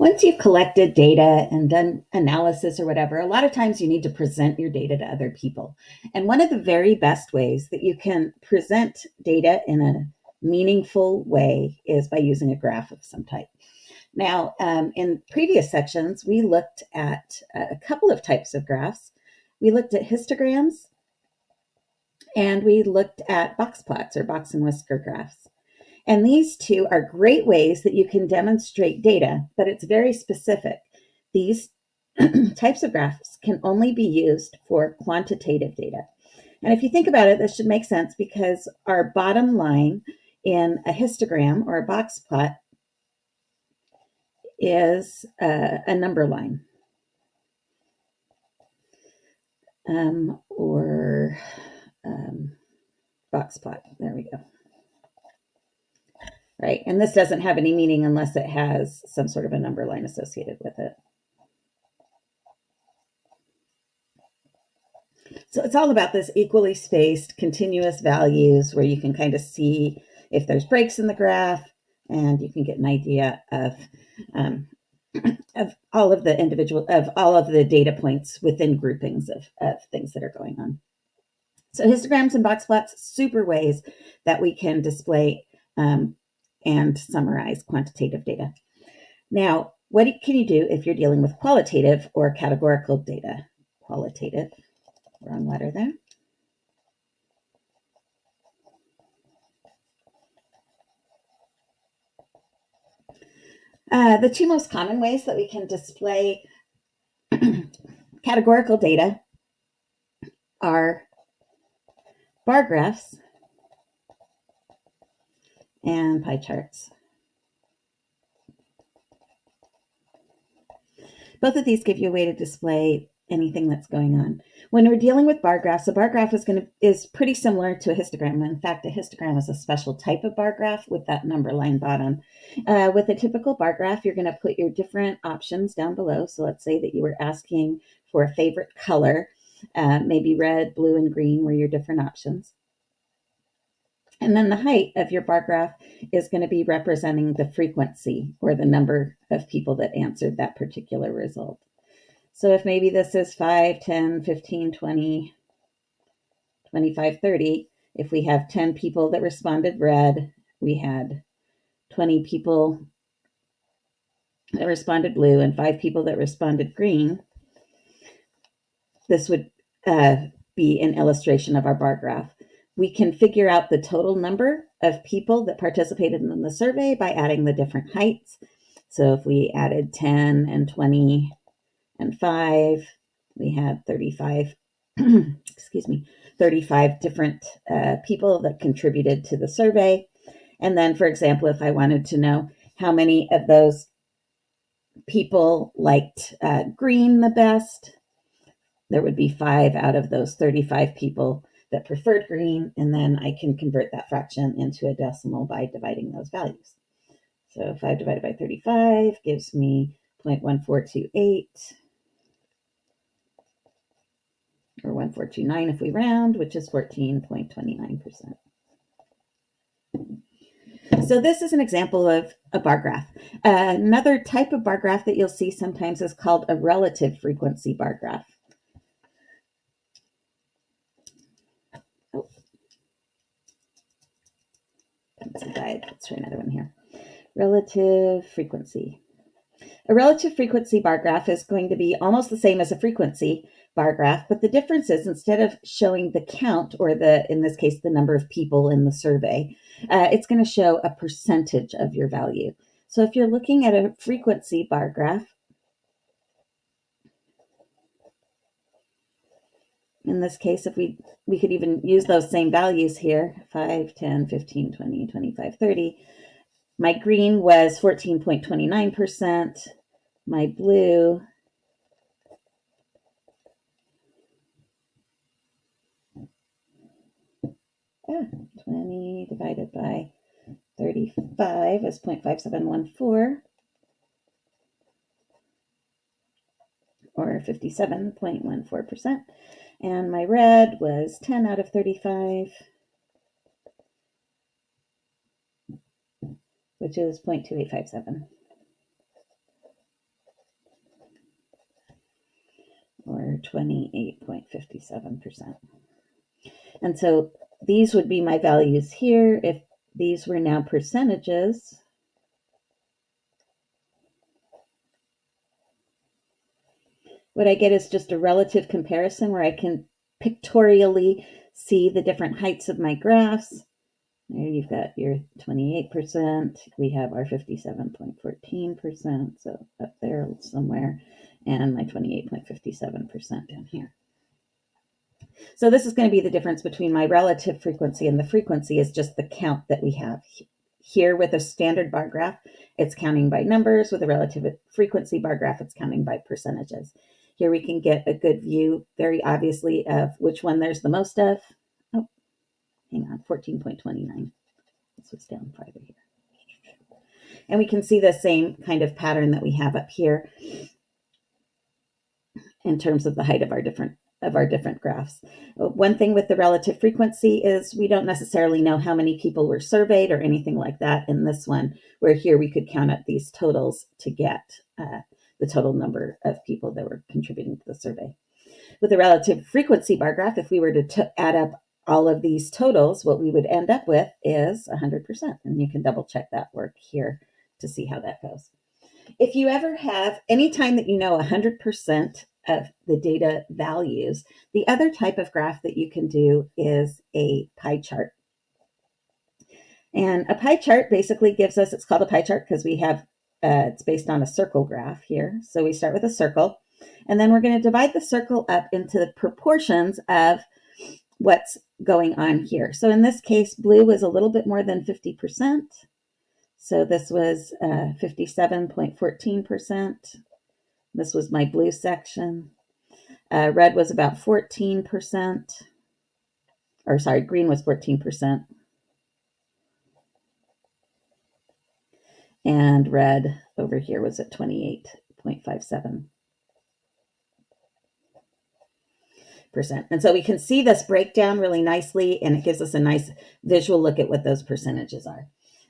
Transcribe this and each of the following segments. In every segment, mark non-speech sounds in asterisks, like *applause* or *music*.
Once you've collected data and done analysis or whatever, a lot of times you need to present your data to other people. And one of the very best ways that you can present data in a meaningful way is by using a graph of some type. Now, um, in previous sections, we looked at a couple of types of graphs. We looked at histograms and we looked at box plots or box and whisker graphs. And these two are great ways that you can demonstrate data, but it's very specific. These *clears throat* types of graphs can only be used for quantitative data. And if you think about it, this should make sense because our bottom line in a histogram or a box plot is uh, a number line. Um, or um, box plot. There we go. Right, and this doesn't have any meaning unless it has some sort of a number line associated with it. So it's all about this equally spaced continuous values where you can kind of see if there's breaks in the graph and you can get an idea of um, *clears throat* of all of the individual of all of the data points within groupings of, of things that are going on. So histograms and box plots, super ways that we can display um, and summarize quantitative data. Now, what can you do if you're dealing with qualitative or categorical data? Qualitative, wrong letter there. Uh, the two most common ways that we can display *clears throat* categorical data are bar graphs and pie charts. Both of these give you a way to display anything that's going on. When we're dealing with bar graphs, a bar graph is going to is pretty similar to a histogram. In fact, a histogram is a special type of bar graph with that number line bottom. Uh, with a typical bar graph, you're going to put your different options down below. So let's say that you were asking for a favorite color, uh, maybe red, blue, and green were your different options. And then the height of your bar graph is going to be representing the frequency or the number of people that answered that particular result. So if maybe this is 5, 10, 15, 20, 25, 30, if we have 10 people that responded red, we had 20 people that responded blue and five people that responded green, this would uh, be an illustration of our bar graph. We can figure out the total number of people that participated in the survey by adding the different heights. So if we added 10 and 20 and 5, we had 35, *clears throat* excuse me, 35 different uh, people that contributed to the survey. And then, for example, if I wanted to know how many of those people liked uh, green the best, there would be five out of those 35 people that preferred green, and then I can convert that fraction into a decimal by dividing those values. So 5 divided by 35 gives me 0.1428, or 1429 if we round, which is 14.29%. So this is an example of a bar graph. Uh, another type of bar graph that you'll see sometimes is called a relative frequency bar graph. Let's try another one here. Relative frequency. A relative frequency bar graph is going to be almost the same as a frequency bar graph, but the difference is instead of showing the count or the, in this case, the number of people in the survey, uh, it's going to show a percentage of your value. So if you're looking at a frequency bar graph, in this case, if we, we could even use those same values here, 5, 10, 15, 20, 25, 30. My green was 14.29%. My blue yeah, 20 divided by 35 is 0.5714 or 57.14%. And my red was 10 out of 35, which is 0.2857. or 28.57%. And so these would be my values here. If these were now percentages, what I get is just a relative comparison where I can pictorially see the different heights of my graphs. There you've got your 28%. We have our 57.14%, so up there somewhere, and my 28.57% down here. So this is going to be the difference between my relative frequency and the frequency is just the count that we have. Here with a standard bar graph, it's counting by numbers. With a relative frequency bar graph, it's counting by percentages. Here we can get a good view, very obviously, of which one there's the most of. Oh, hang on, 14.29. This was down farther here. And we can see the same kind of pattern that we have up here in terms of the height of our different of our different graphs. One thing with the relative frequency is we don't necessarily know how many people were surveyed or anything like that in this one, where here we could count up these totals to get uh, the total number of people that were contributing to the survey. With a relative frequency bar graph, if we were to add up all of these totals, what we would end up with is 100%. And you can double check that work here to see how that goes. If you ever have any time that you know 100% of the data values, the other type of graph that you can do is a pie chart. And a pie chart basically gives us, it's called a pie chart because we have uh, it's based on a circle graph here. So we start with a circle, and then we're going to divide the circle up into the proportions of what's going on here. So in this case, blue was a little bit more than 50%. So this was uh, 57.14%. This was my blue section. Uh, red was about 14%. Or sorry, green was 14%. And red over here was at 28.57 percent. And so we can see this breakdown really nicely, and it gives us a nice visual look at what those percentages are.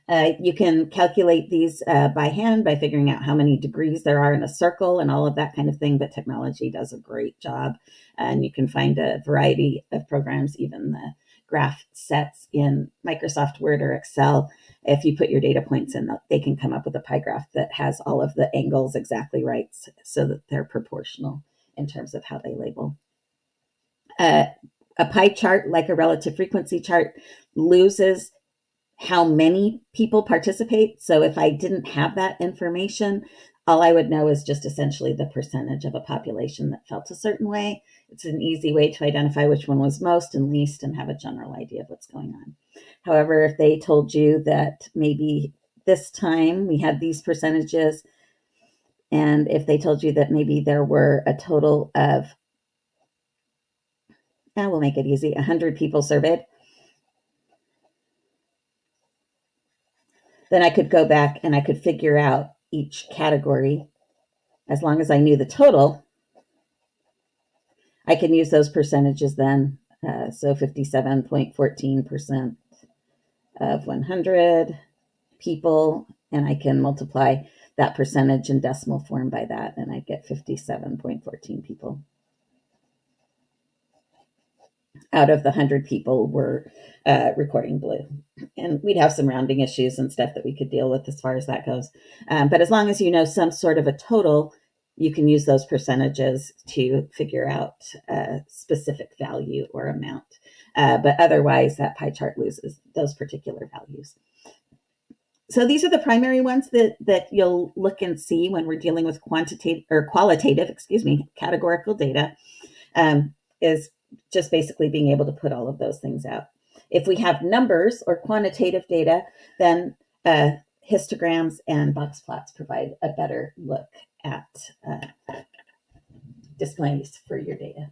Uh, you can calculate these uh, by hand by figuring out how many degrees there are in a circle and all of that kind of thing, but technology does a great job. And you can find a variety of programs, even the graph sets in Microsoft Word or Excel if you put your data points in, they can come up with a pie graph that has all of the angles exactly right so that they're proportional in terms of how they label. Uh, a pie chart, like a relative frequency chart, loses how many people participate. So if I didn't have that information, all I would know is just essentially the percentage of a population that felt a certain way. It's an easy way to identify which one was most and least and have a general idea of what's going on. However, if they told you that maybe this time we had these percentages, and if they told you that maybe there were a total of, I will make it easy, 100 people surveyed, then I could go back and I could figure out each category as long as I knew the total. I can use those percentages then. Uh, so 57.14% of 100 people, and I can multiply that percentage in decimal form by that, and I get 57.14 people. Out of the 100 people were uh, recording blue. And we'd have some rounding issues and stuff that we could deal with as far as that goes. Um, but as long as you know some sort of a total, you can use those percentages to figure out a specific value or amount. Uh, but otherwise, that pie chart loses those particular values. So these are the primary ones that, that you'll look and see when we're dealing with quantitative or qualitative, excuse me, categorical data, um, is just basically being able to put all of those things out. If we have numbers or quantitative data, then uh, histograms and box plots provide a better look at uh, displays for your data.